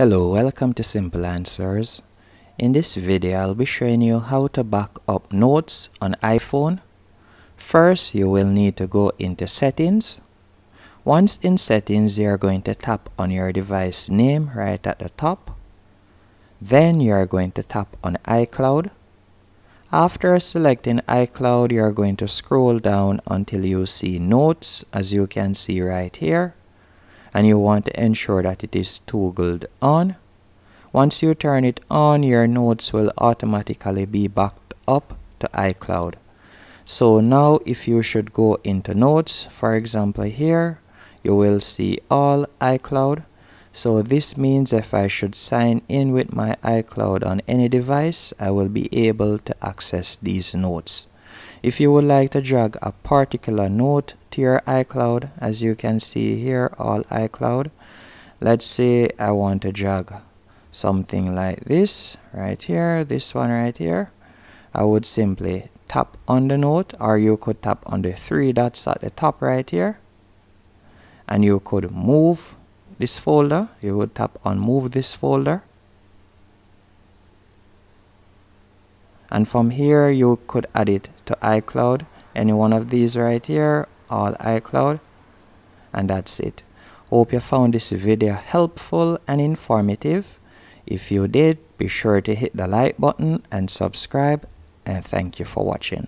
Hello, welcome to Simple Answers. In this video, I'll be showing you how to back up notes on iPhone. First, you will need to go into settings. Once in settings, you're going to tap on your device name right at the top. Then you're going to tap on iCloud. After selecting iCloud, you're going to scroll down until you see notes as you can see right here and you want to ensure that it is toggled on. Once you turn it on, your notes will automatically be backed up to iCloud. So now if you should go into notes, for example here, you will see all iCloud. So this means if I should sign in with my iCloud on any device, I will be able to access these notes. If you would like to drag a particular note to your iCloud, as you can see here, all iCloud, let's say I want to drag something like this right here, this one right here, I would simply tap on the note or you could tap on the three dots at the top right here. And you could move this folder. You would tap on move this folder. And from here you could add it to iCloud. Any one of these right here all iCloud and that's it. Hope you found this video helpful and informative. If you did be sure to hit the like button and subscribe and thank you for watching